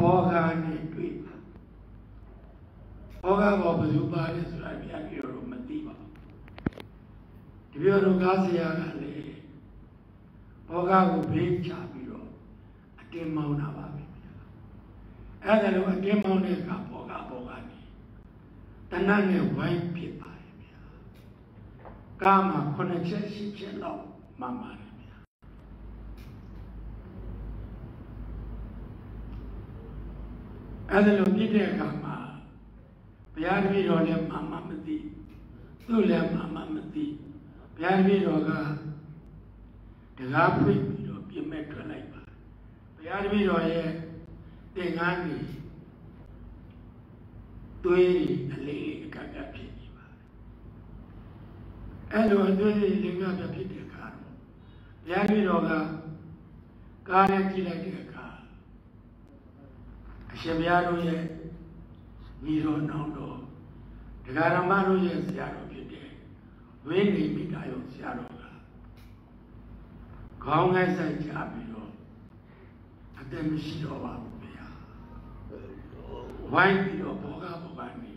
ဘောဂာနဲ့တွေ့ပါဘောဂဘောဘယ်သူပါလဲဆိုတာဘုရားပြောတော့မသိပါဘူးတပြည့်တော့ကားဆရာကလည်းဘောဂကိုဘေးချပြီးတော့အတင်းမောင်းတာပါပဲအဲ့ဒါလို့အတင်းမောင်းတဲ့အခါဘောဂဘောဂနေတဏှတ်နဲ့ဝိုင်းဖြစ်ပါတယ်ဗျာကာမခုနှစ်ချက်ရှိချက်တော့မှန်ပါတယ်ဗျာ အဲ့ဒါလို့ပြည့်တဲ့အခါမှာဘုရားတပည့်တော်လည်းမှန်မှမသိသူ့လည်းမှန်မှမသိဘုရားတပည့်တော်ကတကားဖွင့်ပြီးတော့ပြစ်မဲ့ထွက်လိုက်ပါဘုရားတပည့်တော်ရဲ့သင်္ကန်းကြီးသွေးအလေးလေးအကကဖြစ်နေပါအဲ့လိုအသွေးလေးလေးကပြဖြစ်တဲ့အခါတော့ဘုရားတပည့်တော်ကကားနဲ့ကြည့်လိုက်တဲ့ အခါအရှင်ဘုရားတို့ရဲ့ညီတော်နောင်တော်ဒကာရမတို့ရဲ့ဆရာတော်ဖြစ်တဲ့ဝိနေမိတာယုံဆရာတော်ကခေါင်းငယ်ဆိုင်ကြပြီးတော့အသက်မရှိတော့ပါဘူးဗျာဝိုင်းပြီးတော့ဘောကဘောကနေ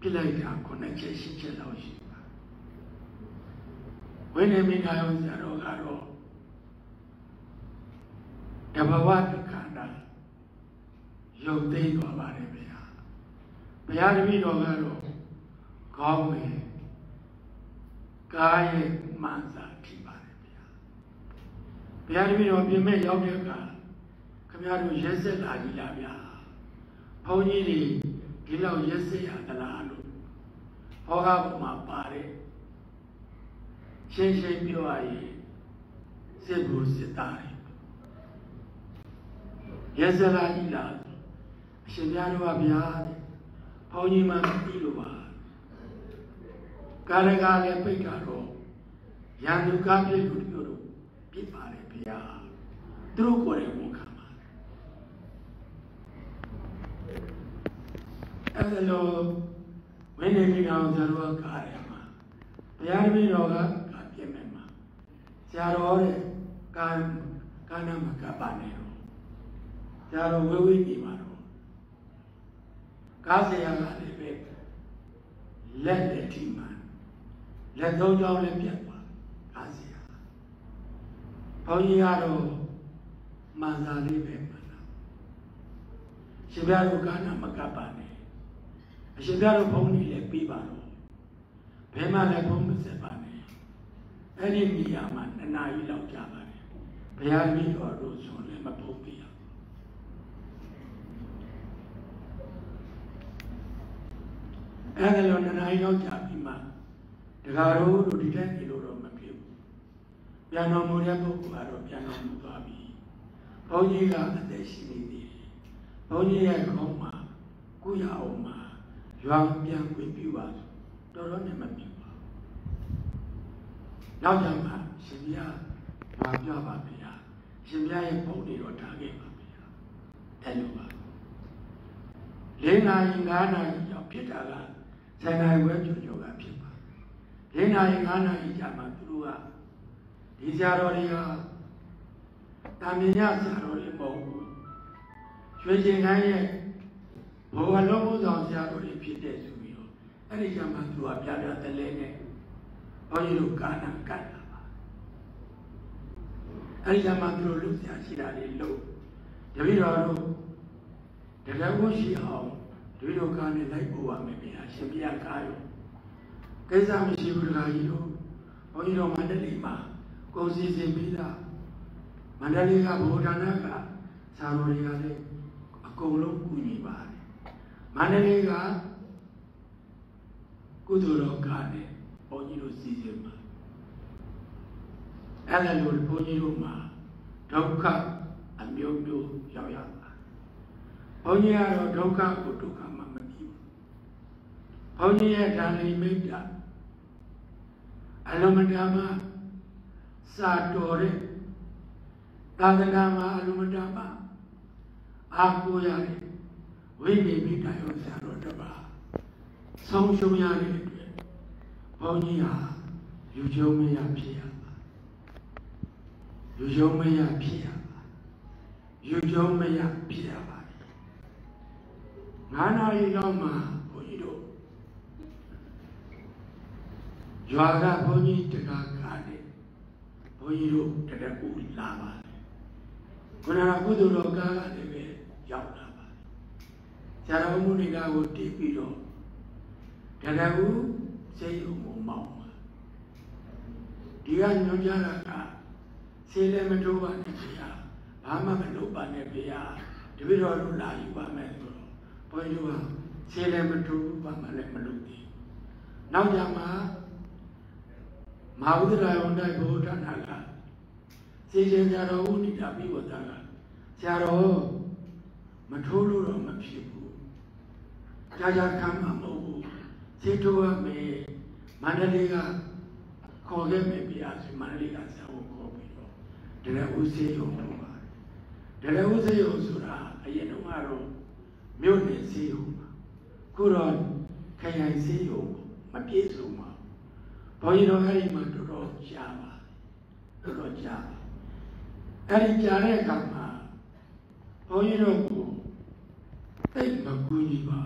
ပြလိုက်တာခုနှစ်ချက်ရှင်းချက်လောက်ရှိပါဝိနေမိတာယုံဆရာတော်ကတော့တဘဝတခန္ဓာ ရုပ်သိမ်းသွားပါတယ်ဗျာဘုရားတပည့်တော်ကတော့ကောင်းတယ်ကာယမှန်စာဖြစ်ပါတယ်ဗျာဘုရားတပည့်တော်ပြင်မဲ့ရောက်တဲ့အခါခမရတို့ရက်ဆက်လာကြည်လားဗျာဘုန်းကြီးတွေဒီလောက်ရက်ဆက်ရသလားလို့ဟောကားပေါ်မှာပါတယ်ရှင်းရှင်းပြောရရင်စစ်ဘူးစစ်သားတွေရက်ဆက်လာကြည်လားအ ရှင်ဘုရားတော်ကဗျာတဲ့ဘုန်းကြီးမှမသိလို့ပါကာရကလည်းပိတ်တာတော့ရန်သူကားပြည့်လူတို့တို့ပြစ်ပါတယ်ဗျာသူတို့ကိုယ်တိုင်ဝန်ခံပါအဲ့ဒါလို့ဝိနည်းမိတော်ဇာတော်ကားရမှာဘုရားတပည့်တော်ကကာပြည့်မယ်မှာဇာတော်တဲ့ကာကာနာမကပါနေတော့ဇာတော်ဝေဝေးနေပါတော့ ကားဆရာကလည်းပဲလက်လက်ထိမှန်လက်သုံးချောင်းလည်းပြတ်သွားကားဆရာဘုန်းကြီးကတော့မှန်စာလေးပဲမှန်တာရှင်ပြတို့ကာနာမကပ်ပါနဲ့အရှင်ပြတို့ဘုန်းကြီးလည်းပြီးပါတော့ဘယ်မှလည်းဘုန်းမဆက်ပါနဲ့အဲ့ဒီနေရာမှာနှစ်နာရီလောက်ကြာပါတယ်ဘုရားကြီးတော်တို့ဆိုလည်းမဖုံးပြရ အဲ့ဒါလိုနှစ်နာရီလောက်ကြာပြီးမှတကားတို့တို့ဒီတိုင်းနေလို့တော့မဖြစ်ဘူးပြန်တော်မူတဲ့ပုဂ္ဂိုလ်ကတော့ပြန်တော်မူသွားပြီဘုန်းကြီးကအသက်ရှိနေသေးတယ်ဘုန်းကြီးရဲ့ခေါင်းမှာကုရအောင်မှာရွာပြန်ခွင့်ပြုပါဆိုတော်တော်နဲ့မပြုပါဘူးနောက်ကြမှာရှင်ပြရွာပြပါဗျာရှင်ပြရဲ့ပုံတွေတော့ထားခဲ့ပါဗျာအဲ့လိုပါလေးနာရီ၅နာရီရောက်ဖြစ်တာက ဆယ်နာရီဝဲကျော်ကျော်ကဖြစ်ပါလေးနာရီ၅နာရီကြာမှသူတို့ကဒီဆရာတော်တွေကတာမင်ညဆရာတော်တွေမဟုတ်ဘူးရွှေကျင်ခိုင်းရဲ့ဘောဝလုံးမှုဆောင်ဆရာတော်တွေဖြစ်တဲ့ဆိုပြီးတော့အဲ့ဒီကျမှသူကပြပြတလဲနဲ့ဘုန်းကြီးတို့ကာနာကတ်တာပါအဲ့ဒီကျမှသူတို့လူဆရာရှိတာတွေလို့တပည့်တော်တို့တကယ်ကိုရှိအောင် ဒီလိုကားနဲ့လိုက်ပို့ရမယ်ဗျာရှင်ပြကားရောကိစ္စမရှိဘူးတခါကြီးတို့ဘုန်းကြီးတို့မန္တလေးမှာကိုစီစဉ်ပြီးသားမန္တလေးကဘုရားနာကဆာတော်တွေကလည်းအကုန်လုံးကူညီပါတယ်မန္တလေးကကုသိုလ်တော်ကားနဲ့ဘုန်းကြီးတို့စီစဉ်ပါအဲ့ဒါလို့ဘုန်းကြီးတို့မှာဒုက္ခအမျိုးမျိုးရောက်ရပါ ဘုန်းကြီးကတော့ဒုက္ခကိုဒုက္ခမှမသိဘူးဘုန်းကြီးရဲ့ဓာလိမိတ်တာအလုံးမတမစာတော်တဲ့သာသနာမှာအလုံးမတမအာကိုရတယ်ဝိနေမိတာရောဆရာတော်တပါဆုံးရှုံးရတဲ့အတွက်ဘုန်းကြီးဟာယူကျုံမရဖြစ်ရပါယူကျုံမရဖြစ်ရပါယူကျုံမရဖြစ်ရပါ 9နာရီလောက်မှဘုန်းကြီးတို့ရွာကဘုန်းကြီးတကားကားတယ်ဘုန်းကြီးတို့တရက်ကူလာပါတယ်ခုနကကုသိုလ်တော်ကားကလည်းပဲရောက်လာပါတယ်ဆရာတော်မူနီကာကိုတီးပြီးတော့တရက်ကူစေယုံမမောင်းပါဒီကညွှန်ကြားတာကဆေးလည်းမတိုးပါနဲ့ဗျာဘာမှမလုပ်ပါနဲ့ဗျာတပည့်တော်တို့လာယူပါမယ်ဆိုတော့ ဘုန်းကြီးတို့ကဆေးလည်းမတိုးဘာမှလည်းမလုပ်သေးနောက်ကြမှာမဟာဝိဒရာယုံတိုက်ဘုရားနာကစေရှင်ဆရာတော်ဦးနိဒာပိဝတ္တကဆရာတော်မထိုးလို့တော့မဖြစ်ဘူးကြာကြာခံမှာမဟုတ်ဘူးစေတိုးရမယ်မန္တလေးကခေါ်ခဲ့မယ်ပြာဆိုမန္တလေးကဆရာကိုခေါ်ပြီးတော့တရဦးစေယုံလို့ပါတယ်တရဦးစေယုံဆိုတာအရင်တော့ကတော့ မြို့နယ်စေယုံပါခုတော့ခရိုင်စေယုံမပြည့်စုံပါဘုန်းကြီးတော်အဲ့ဒီမှာတော်တော်ကြာပါတော်တော်ကြာပါအဲ့ဒီကြာတဲ့အခါမှာဘုန်းကြီးတို့ကိုတိတ်မကူညီပါ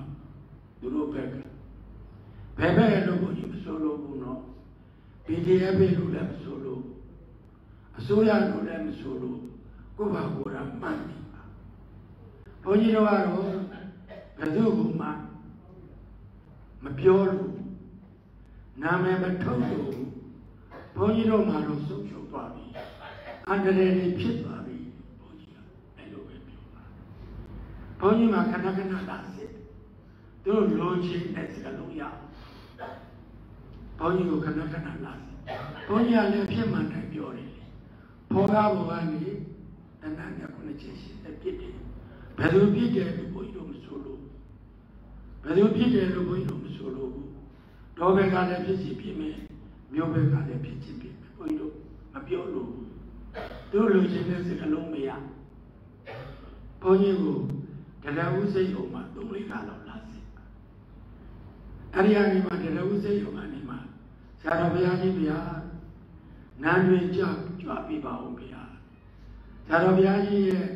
သူတို့ဘက်ကဘယ်ဘက်လို့ဘုန်းကြီးမဆိုလို့ဘူးနော် PDF လို့လည်းမဆိုလို့အစိုးရလို့လည်းမဆိုလို့ကိုယ့်ဘာကိုယ်ကမှတ်နေပါဘုန်းကြီးတို့ကတော့ ဘယ်သူ့ကိုမှမပြောလို့နာမည်မထုတ်လို့ဘုန်းကြီးတို့မှတော့ဆုံးရှုံးသွားပြီအန္တရာယ်တွေဖြစ်သွားပြီဘုန်းကြီးကအဲ့လိုပဲပြောပါဘုန်းကြီးမှာခဏခဏလာစစ်သူတို့လိုချင်တဲ့စကားလုံးရဘုန်းကြီးကိုခဏခဏလာစစ်ဘုန်းကြီးကလည်းဖြစ်မှန်တယ်ပြောတယ်ဘောကားဘောကနေတဏှာနဲ့ခုနှစ်ချက်ရှိတဲ့ပြစ်တယ်ဘယ်လိုပြစ်တယ်လို့ဘုန်းကြီးတို့မဆိုလို့ ဘယ်လိုပြစ်တယ်လို့ဘုန်းကြီးတို့မဆိုလို့ဘူးတော်ဘက်ကလည်းဖြစ်စီဖြစ်မယ်မြို့ဘက်ကလည်းဖြစ်စီဖြစ်မယ်ဘုန်းကြီးတို့မပြောလို့ဘူးသူတို့လိုချင်တဲ့စကားလုံးမရဘုန်းကြီးကိုတရဝုစိတ်ုံမှာသုံးလေးခါလောက်လာစီအဲ့ဒီအနေမှာတရဝုစိတ်ုံအနေမှာဆရာတော်ဘုရားကြီးဗျာနန်းတွင်ကြကြွပြပါဦးဗျာဆရာတော်ဘုရားကြီးရဲ့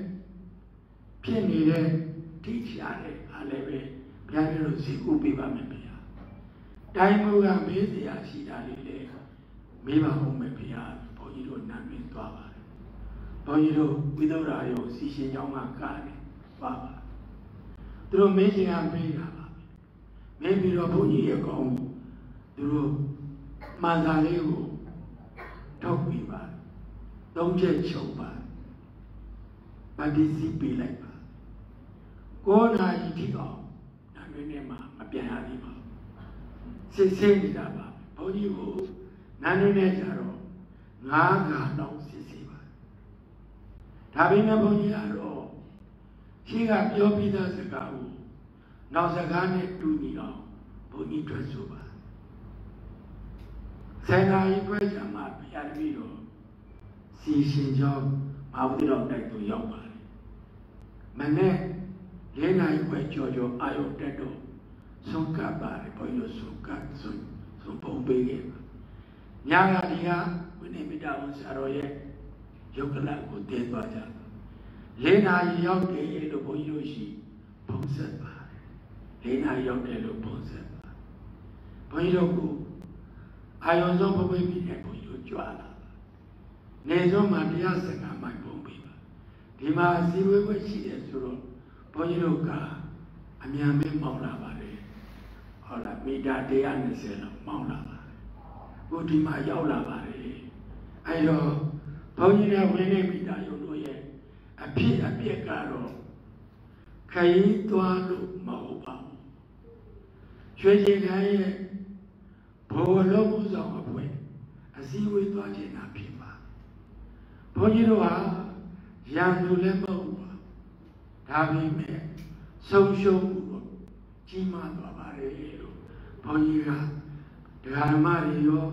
ဖြစ်နေတဲ့ထိရှာတဲ့အားလည်းပဲ ဘုရားကြီးတို့စီကူပြပါမယ်ဗျာတိုင်းမှုကမေးစရာရှိတာလေးလေမေးပါဦးမယ်ဗျာဘုန်းကြီးတို့နန်းတွင်သွားပါတယ်ဘုန်းကြီးတို့ဝိသုဒ္ဓရာယုစီရှင်ကျောင်းကကားတယ်သွားပါသူတို့မေးချင်ကမေးတာပါမေးပြီးတော့ဘုန်းကြီးရဲ့ကောင်းသူတို့မှန်စာလေးကိုထုတ်ပြီးပါသုံးချက်ချုပ်ပါဗတိစီပေးလိုက်ပါကိုးနာရီထိအောင် ဒါမျိုးနဲ့မှမပြန်ရသေးပါစစ်စစ်နေတာပါဘုန်းကြီးကိုနာနေနဲ့ကြတော့ငါးခါတော့စစ်စစ်ပါဒါပေမဲ့ဘုန်းကြီးကတော့ရှိကပြောပြီးသားစကားကိုနောက်စကားနဲ့တူညီအောင်ဘုန်းကြီးတွေ့ဆိုပါဆယ်နာရီခွဲကြာမှဘုရားတပည့်တော်စီရှင်ကျောင်းမာဝတိတော်တိုက်သူရောက်ပါတယ်မနေ့ လေးနာရီခွဲကြော်ကြော်အာယုတက်တော့ဆုံးကပ်ပါတယ်ဘုန်းကြီးတို့ဆုံးကပ်ဆုံးဆုံးပုံပေးခဲ့ပါညာကဒီကဝိနည်းမေတ္တာဝန်ဆရာတော်ရဲ့ယုတ်ကလကိုတည်သွားကြလေးနာရီရောက်တယ်လို့ဘုန်းကြီးတို့ရှိဘုံဆက်ပါတယ်လေးနာရီရောက်တယ်လို့ဘုံဆက်ပါဘုန်းကြီးတို့ကအာယုံဆုံးဘဝပြီးတဲ့ဘုန်းကြီးတို့ကြွလာနေဆုံးမှာတရားစကားမှပုံပေးပါဒီမှာစီဝေဝဲရှိတယ်ဆိုတော့ ဘုန်းကြီးတို့ကအမြန်မဲမောင်းလာပါတယ်ဟုတ်လားမီတာ120လောက်မောင်းလာပါတယ်ခုဒီမှာရောက်လာပါတယ်အဲတော့ဘုန်းကြီးနဲ့ဝင်းနေမီတာယုံတို့ရဲ့အဖြစ်အပျက်ကတော့ခရီးသွားလို့မဟုတ်ပါဘူးရွှေချင်ခိုင်းရဲ့ဘောလုံးမှုဆောင်အဖွဲ့အစည်းအဝေးသွားခြင်းတာဖြစ်ပါဘုန်းကြီးတို့ဟာရန်သူလည်းမဟုတ်ပါ ဒါပေမဲ့ဆုံးရှုံးမှုတော့ကြီးမားသွားပါတယ်လို့ဘုန်းကြီးကဒကာဓမ္မတွေရော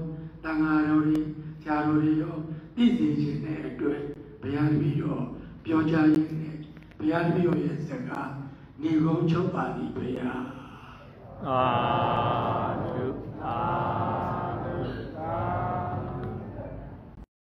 တန်ဃာတော်တွေဆရာတော်တွေရောသိစေခြင်းတဲ့အတွက်ဘုရားတပည့်တော်ပြောကြားရင်းနဲ့ဘုရားတပည့်တော်ရဲ့စကားညီကုန်းချုပ်ပါသည်ဘုရားအာဓုအာ